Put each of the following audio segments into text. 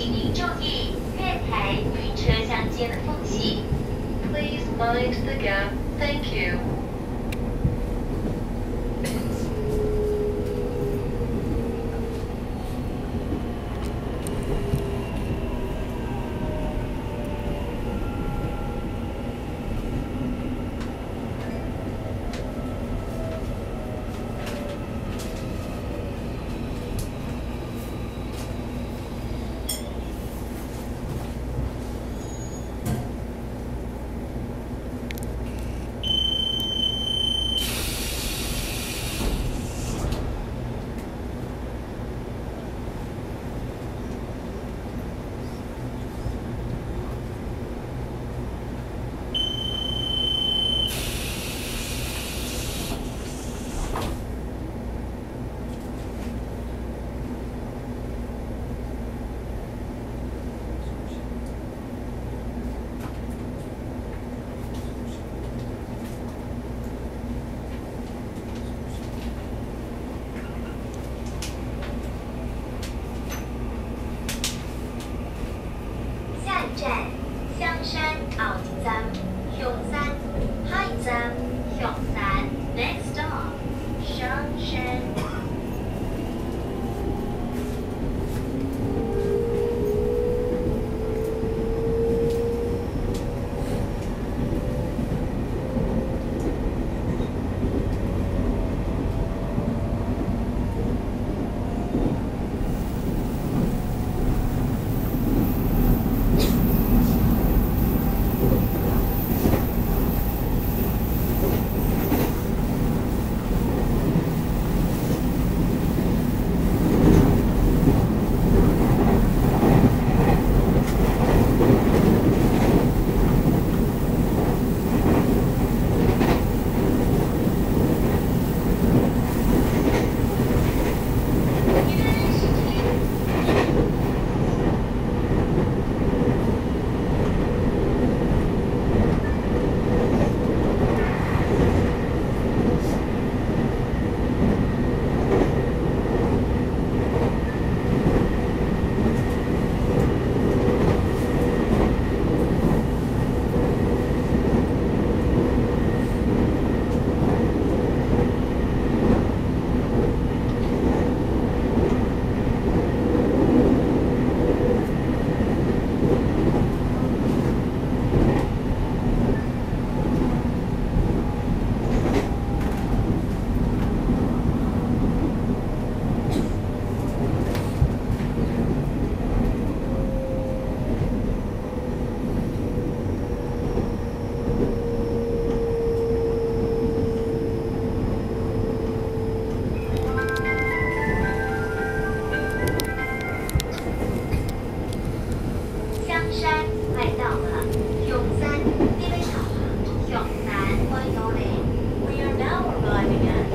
请您注意月台与车厢间的缝隙。Please mind the gap. Thank you. 山奥三，山快到了，向山呢位头向山快到了。We are now arriving at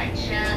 Light Show.